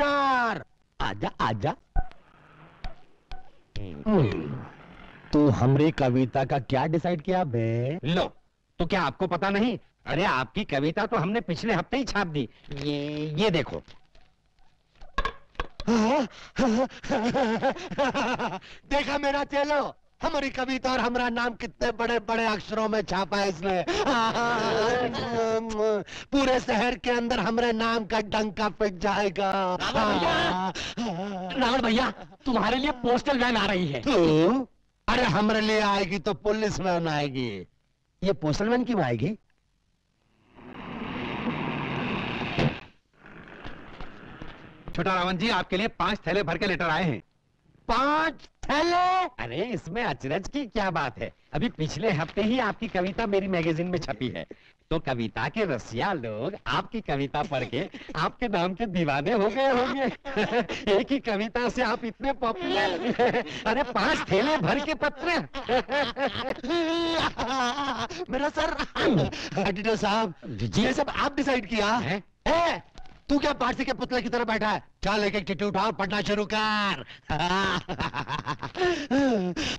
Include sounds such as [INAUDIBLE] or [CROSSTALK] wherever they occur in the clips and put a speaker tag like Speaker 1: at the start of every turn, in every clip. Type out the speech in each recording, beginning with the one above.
Speaker 1: आजा आजा।
Speaker 2: तू हमरी कविता का क्या डिसाइड किया बे?
Speaker 1: लो तो क्या आपको पता नहीं? अरे आपकी कविता तो हमने पिछले हफ़्ते ही छाप दी। ये ये देखो।
Speaker 2: देखा मेरा चेलो? हमारी कविता और हमारा नाम कितने बड़े बड़े अक्षरों में छापा है इसने। पूरे शहर के अंदर हमारे नाम का डंका पिट जाएगा।
Speaker 1: रावण भैया! तुम्हारे लिए पोस्टल वैन आ रही है।
Speaker 2: तू? अरे हमारे लिए आएगी तो पुलिस वैन आएगी। ये पोस्टल वैन क्यों आएगी?
Speaker 3: छोटा रावण जी आपके लिए पाँच थैले भर के लेटर आए हैं।
Speaker 2: पाँच थैले
Speaker 1: अरे इसमें अचरज की क्या बात है? अभी पिछले हफ़्ते ही आपकी कविता मेरी मैगजीन में छपी है। तो कविता के रसिया लोग आपकी कविता पढ़ के आपके नाम के दीवाने हो गए होंगे। [LAUGHS] एक ही कविता से आप इतने पॉपुलर अरे पाँच थैले भर के पत्र। [LAUGHS]
Speaker 2: मेरा सर। [LAUGHS] एडिटर साहब
Speaker 1: जी।
Speaker 2: ये सब आप डिसाइड किया?
Speaker 1: है?
Speaker 2: ए, तू क्या पारसी के पुतले की तरह बैठा है? चल एक एक चिट्ठी उठा पढ़ना शुरू कर। [LAUGHS]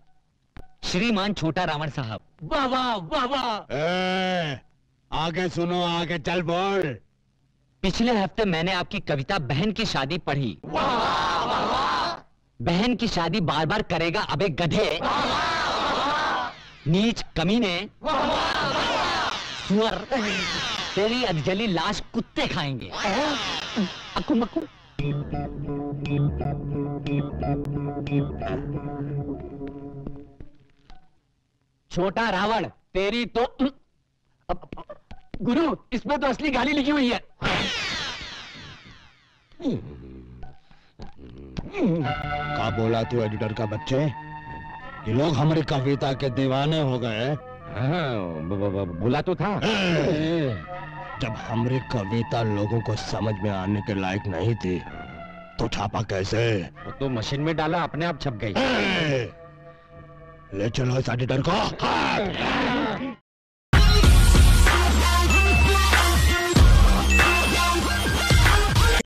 Speaker 4: श्रीमान छोटा रावण साहब।
Speaker 1: वाह वाह वाह वाह।
Speaker 2: आगे सुनो आगे चल बोल।
Speaker 4: पिछले हफ़्ते मैंने आपकी कविता बहन की शादी पढ़ी। वाह वाह वाह बहन की शादी बार बार करेगा अबे गधे। नीच कमीने। सुअर तेरी अधजली लाश कुत्ते खाएँगे। अकु मकु
Speaker 1: छोटा रावण, तेरी तो गुरु, इसमें तो असली गाली लिखी हुई है।
Speaker 2: का बोला तू, एडिटर का बच्चे? ये लोग हमारी कविता के दीवाने हो गए।
Speaker 1: हाँ, बोला तो था।
Speaker 2: जब हमारी कविता लोगों को समझ में आने के लायक नहीं थी तो छापा कैसे?
Speaker 1: वो तो मशीन में डाला अपने आप छप गई।
Speaker 2: ले चलो इस डर को